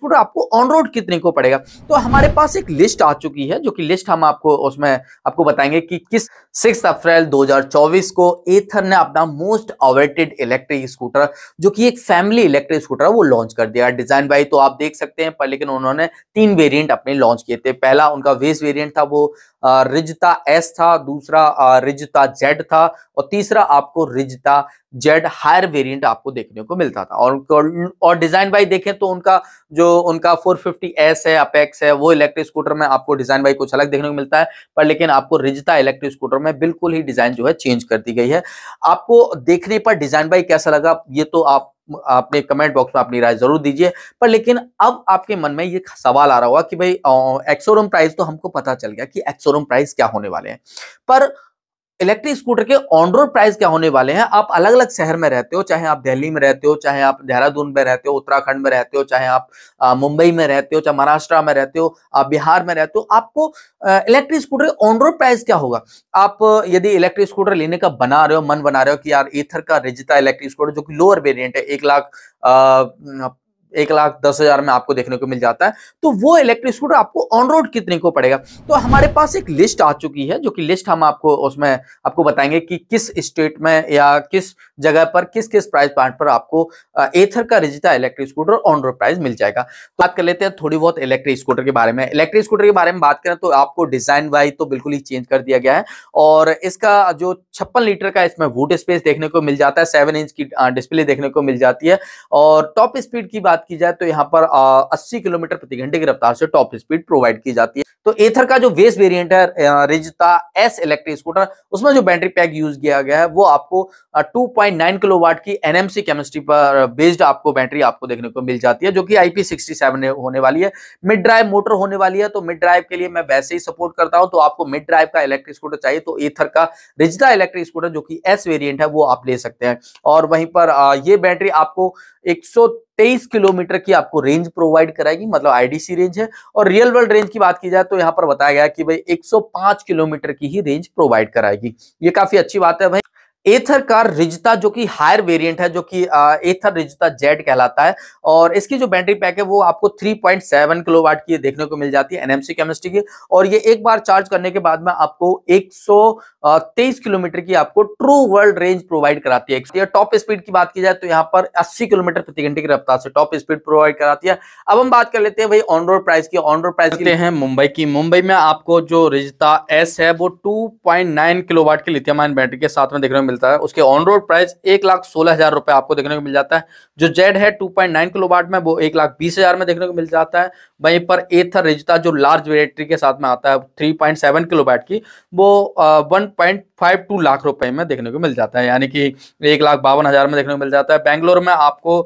Scooter आपको on road कितने को पड़ेगा? तो हमारे पास एक लिस्ट आ चुकी है, जो कि लिस्ट हम आपको उसमें आपको बताएँगे कि किस सिक्स अप्रैल 2024 को एथर ने अपना मोस्ट अवेटेड इलेक्ट्रिक स्कूटर जो कि एक फैमिली इलेक्ट्रिक स्कूटर है, वो लॉन्च कर दिया। डिज़ाइन वाई तो आप देख सकते हैं, पर लेकिन उन्होंने तीन वेरियंट अपने लॉन्च किए थे। पहला उनका वेस वेरियंट था, वो रिजता एस था, दूसरा रिजता जेड था, और तीसरा आपको रिजता जेड हायर वेरिएंट आपको देखने को मिलता था। और और डिज़ाइन वाई देखें तो उनका, जो उनका 450 एस है, अपेक्स है, वो इलेक्ट्रिक स्कूटर में आपको डिज़ाइन वाई कुछ अलग देखने को मिलता है, पर लेकिन आपको रिजता इलेक्ट्रिक स्कूटर में बिल्कुल ही डिज़ाइन जो है चेंज कर दी गई है। आपको देखने पर डिज़ाइन बाई कैसा लगा, ये तो आप अपने कमेंट बॉक्स में अपनी राय ज़रूर दीजिए, पर लेकिन अब आपके मन में ये सवाल आ रहा होगा कि भाई एक्सोरूम प्राइस तो हमको पता चल गया कि एक्सोरूम प्राइस क्या होने वाले हैं। पर इलेक्ट्रिक स्कूटर के ऑन रोड प्राइस क्या होने वाले हैं? आप अलग अलग शहर में रहते हो, चाहे आप दिल्ली में रहते हो, चाहे आप देहरादून में रहते हो, उत्तराखंड में रहते हो, चाहे आप मुंबई में रहते हो, चाहे महाराष्ट्र में रहते हो, आप बिहार में रहते हो, आपको इलेक्ट्रिक स्कूटर के ऑन रोड प्राइस क्या होगा? आप यदि इलेक्ट्रिक स्कूटर लेने का बना रहे हो, मन बना रहे हो कि यार ईथर का रिजिता इलेक्ट्रिक स्कूटर जो कि लोअर वेरियंट है, एक लाख एक लाख दस हज़ार में आपको देखने को मिल जाता है तो वो इलेक्ट्रिक स्कूटर आपको ऑन रोड कितने को पड़ेगा? तो हमारे पास एक लिस्ट आ चुकी है, जो कि लिस्ट हम आपको उसमें आपको बताएँगे कि किस स्टेट में या किस जगह पर, किस किस प्राइस पॉइंट पर आपको एथर का Rizta electric scooter on road price मिल जाएगा। तो बात कर लेते हैं थोड़ी बहुत इलेक्ट्रिक स्कूटर के बारे में। इलेक्ट्रिक स्कूटर के बारे में बात करें तो आपको डिज़ाइन वाइज तो बिल्कुल ही चेंज कर दिया गया है और इसका जो छप्पन लीटर का इसमें वूट स्पेस देखने को मिल जाता है सेवन इंच की डिस्प्ले देखने को मिल जाती है और टॉप स्पीड की बात बात की जाए तो यहाँ पर अस्सी किलोमीटर प्रति घंटे की रफ्तार से टॉप स्पीड प्रोवाइड की जाती है। तो एथर का जो वेस वेरिएंट है रिजता एस इलेक्ट्रिक स्कूटर उसमें जो बैटरी पैक यूज़ किया गया है, वो आपको 2.9 किलोवाट की एनएमसी केमिस्ट्री पर बेस्ड आपको बैटरी आपको देखने को मिल जाती है, जो कि आईपी सिक्सटी होने वाली है। मिड ड्राइव मोटर होने वाली है तो मिड ड्राइव के लिए मैं वैसे ही सपोर्ट करता हूँ तो आपको मिड ड्राइव का इलेक्ट्रिक स्कूटर चाहिए तो एथर का रिजता इलेक्ट्रिक स्कूटर जो कि एस वेरियंट है, वो आप ले सकते हैं। और वहीं पर ये बैटरी आपको 123 किलोमीटर की आपको रेंज प्रोवाइड कराएगी मतलब आईडीसी रेंज है। और रियल वर्ल्ड रेंज की बात की जाए तो यहाँ पर बताया गया कि भाई 105 किलोमीटर की ही रेंज प्रोवाइड कराएगी। ये काफ़ी अच्छी बात है भाई। एथर का रिजता जो कि हायर वेरिएंट है, जो कि एथर रिजता जेड कहलाता है और इसकी जो बैटरी पैक है वो आपको 3.7 किलोवाट की देखने को मिल जाती है एनएमसी केमिस्ट्री की और ये एक बार चार्ज करने के बाद में आपको 123 किलोमीटर की आपको ट्रू वर्ल्ड रेंज प्रोवाइड कराती है। टॉप स्पीड की बात की जाए तो यहाँ पर अस्सी किलोमीटर प्रति घंटे की रफ्तार से टॉप स्पीड प्रोवाइड कराती है। अब हम बात कर लेते हैं भाई ऑन रोड प्राइस की। ऑन रोड प्राइस के हैं मुंबई की। मुंबई में आपको जो रिजता एस है, वो टू पॉइंट नाइन किलोवाट की लिथियम बैटरी के साथ में देखने को मिलता है। उसके ऑन रोड प्राइस एक लाख सोलह हज़ार रुपए आपको देखने को मिल जाता है। जो जेड है two point nine kilo watt में, वो एक लाख बीस हज़ार में देखने को मिल जाता है। वहीं पर एथर रिजता जो लार्ज बैटरी के साथ में आता है three point seven kilo watt की, वो one point five two lakh रुपए में देखने को मिल जाता है। यानी कि एक लाख बावन हज़ार में देखने को मिल जाता है। बेंगलोर में आपको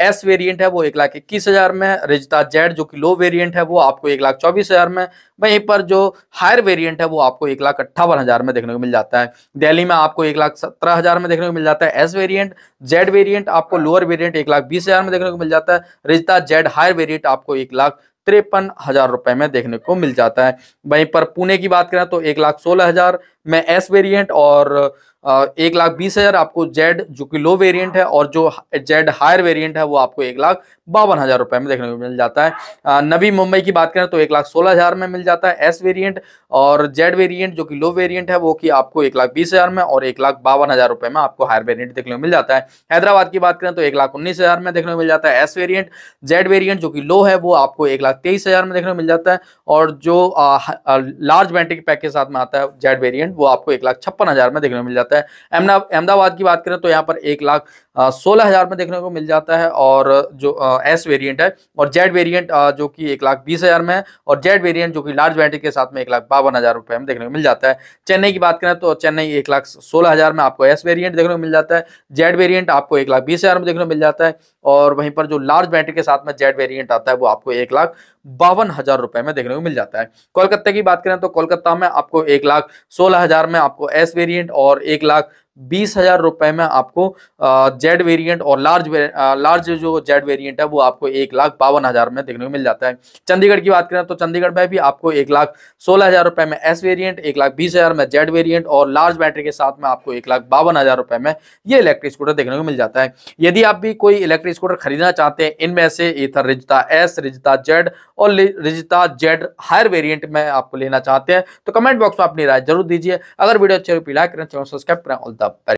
एस वेरिएंट है, वो एक लाख इक्कीस हज़ार में। रिजता जेड जो कि लो वेरिएंट है, वो आपको एक लाख चौबीस हज़ार में। वहीं पर जो हायर वेरिएंट है, वो आपको एक लाख अट्ठावन हज़ार में देखने को मिल जाता है। दिल्ली में आपको एक लाख सत्रह हज़ार में देखने को मिल जाता है एस वेरिएंट जेड वेरिएंट आपको लोअर वेरिएंट एक लाख बीस हज़ार में देखने को मिल जाता है। रिजता जेड हायर वेरिएंट आपको एक लाख तिरपन हज़ार रुपए में देखने को मिल जाता है। वहीं पर पुणे की बात करें तो एक लाख सोलह हज़ार में एस वेरिएंट और एक लाख बीस हज़ार आपको जेड जो कि लो वेरिएंट है, और जो जेड हायर वेरिएंट है, वो आपको एक लाख बावन हज़ार रुपए में देखने को मिल जाता है। नवी मुंबई की बात करें तो एक लाख सोलह हज़ार में मिल जाता है एस वेरिएंट और जेड वेरिएंट जो कि लो वेरिएंट है, वो कि आपको एक लाख बीस हज़ार में, और एक लाख बावन हज़ार रुपए में आपको हायर वेरिएंट देखने को मिल जाता है। हैदराबाद की बात करें तो एक लाख उन्नीस हज़ार में देखने को मिल जाता है एस वेरियंट जेड वेरियंट जो कि लो है, वो आपको एक लाख तेईस हज़ार में देखने को मिल जाता है, और जो लार्ज बैटरी पैक के साथ में आता है जेड वेरियंट वो आपको एक लाख छप्पन हज़ार में देखने को मिल जाता है। अहमदाबाद की बात करें तो यहाँ पर एक लाख सोलह हज़ार में देखने को मिल जाता है और जो एस वेरिएंट है और जेड वेरिएंट जो कि एक लाख बीस हज़ार में है और जेड वेरिएंट जो कि लार्ज बैटरी के साथ में एक लाख बावन हज़ार रुपए में देखने को मिल जाता है। चेन्नई की बात करें तो चेन्नई एक लाख सोलह हज़ार में आपको एस वेरियंट देखने को मिल जाता है। जेड वेरियंट आपको एक लाख बीस हज़ार में देखने को मिल जाता है और वहीं पर जो लार्ज बैटरी के साथ में जेड वेरियंट आता है वो आपको एक लाख बावन हज़ार रुपए में देखने को मिल जाता है। कोलकाता की बात करें तो कोलकाता में आपको एक लाख सोलह हज़ार में आपको एस वेरिएंट और एक लाख बीस हज़ार रुपए में आपको जेड वेरिएंट और लार्ज लार्ज जो जेड वेरिएंट है, वो आपको एक लाख बावन हज़ार में देखने को मिल जाता है। चंडीगढ़ की बात करें तो चंडीगढ़ में भी आपको एक लाख सोलह हज़ार रुपए में एस वेरिएंट एक लाख बीस हज़ार में जेड वेरिएंट और लार्ज बैटरी के साथ में आपको एक लाख बावन हज़ार रुपए में ये इलेक्ट्रिक स्कूटर देखने को मिल जाता है। यदि आप भी कोई इलेक्ट्रिक स्कूटर खरीदना चाहते हैं, इनमें से Ather Rizta S Rizta Z और रिजता जेड हायर वेरियंट में आपको लेना चाहते हैं तो कमेंट बॉक्स में अपनी राय ज़रूर दीजिए। अगर वीडियो अच्छी लाइक करें, चैनल सब्सक्राइब करें ऑल द